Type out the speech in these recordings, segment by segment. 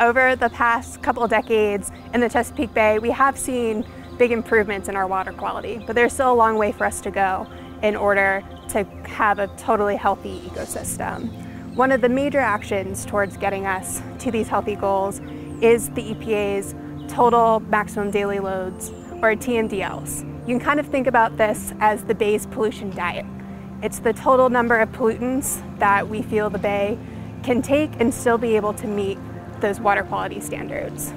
Over the past couple decades in the Chesapeake Bay, we have seen big improvements in our water quality, but there's still a long way for us to go in order to have a totally healthy ecosystem. One of the major actions towards getting us to these healthy goals is the EPA's total maximum daily loads, or TMDLs. You can kind of think about this as the Bay's pollution diet. It's the total number of pollutants that we feel the Bay can take and still be able to meet those water quality standards.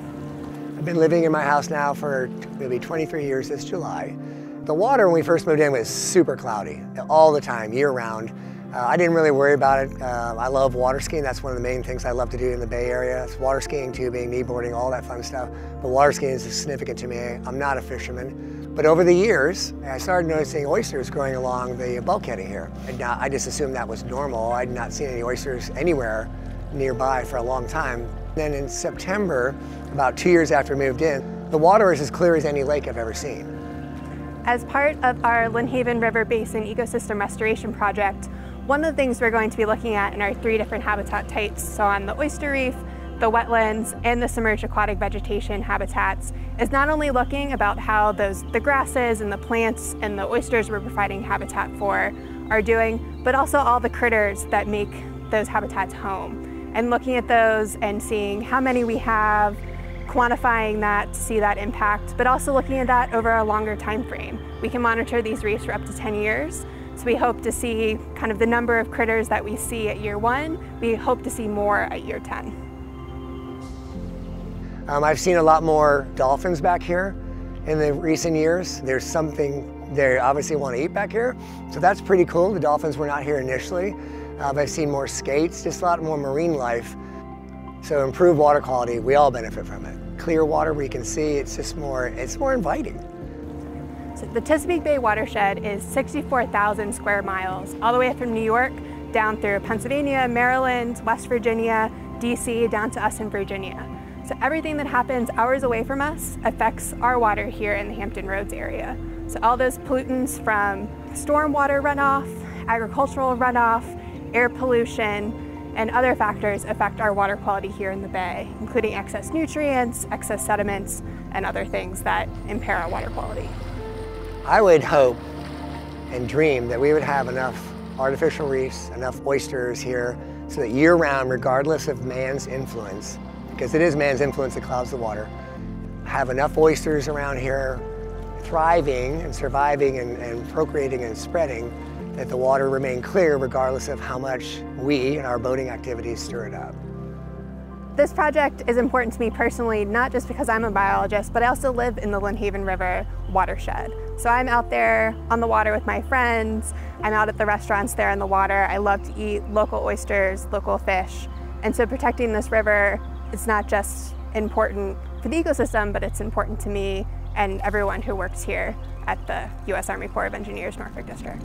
I've been living in my house now for maybe 23 years this July. The water when we first moved in was super cloudy all the time, year round. Uh, I didn't really worry about it. Uh, I love water skiing. That's one of the main things I love to do in the Bay Area. It's water skiing, tubing, kneeboarding, all that fun stuff. But water skiing is significant to me. I'm not a fisherman. But over the years, I started noticing oysters growing along the bulkhead here. And I just assumed that was normal. I'd not seen any oysters anywhere nearby for a long time. Then in September, about two years after we moved in, the water is as clear as any lake I've ever seen. As part of our Lynnhaven River Basin Ecosystem Restoration Project, one of the things we're going to be looking at in our three different habitat types, so on the oyster reef, the wetlands, and the submerged aquatic vegetation habitats, is not only looking about how those the grasses and the plants and the oysters we're providing habitat for are doing, but also all the critters that make those habitats home. And looking at those and seeing how many we have, quantifying that to see that impact, but also looking at that over a longer time frame. We can monitor these reefs for up to 10 years, so we hope to see kind of the number of critters that we see at year one. We hope to see more at year 10. Um, I've seen a lot more dolphins back here in the recent years. There's something they obviously want to eat back here. So that's pretty cool. The dolphins were not here initially. Uh, I've seen more skates, just a lot more marine life. So improved water quality, we all benefit from it. Clear water you can see, it's just more, it's more inviting. So the Chesapeake Bay watershed is 64,000 square miles, all the way from New York down through Pennsylvania, Maryland, West Virginia, DC, down to us in Virginia. So everything that happens hours away from us affects our water here in the Hampton Roads area. So all those pollutants from stormwater runoff, agricultural runoff, air pollution, and other factors affect our water quality here in the Bay, including excess nutrients, excess sediments, and other things that impair our water quality. I would hope and dream that we would have enough artificial reefs, enough oysters here, so that year round, regardless of man's influence, because it is man's influence that clouds the water, have enough oysters around here thriving and surviving and, and procreating and spreading, that the water remain clear regardless of how much we and our boating activities stir it up. This project is important to me personally, not just because I'm a biologist, but I also live in the Lynnhaven River watershed. So I'm out there on the water with my friends, I'm out at the restaurants there in the water. I love to eat local oysters, local fish. And so protecting this river is not just important for the ecosystem, but it's important to me and everyone who works here at the U.S. Army Corps of Engineers Norfolk District.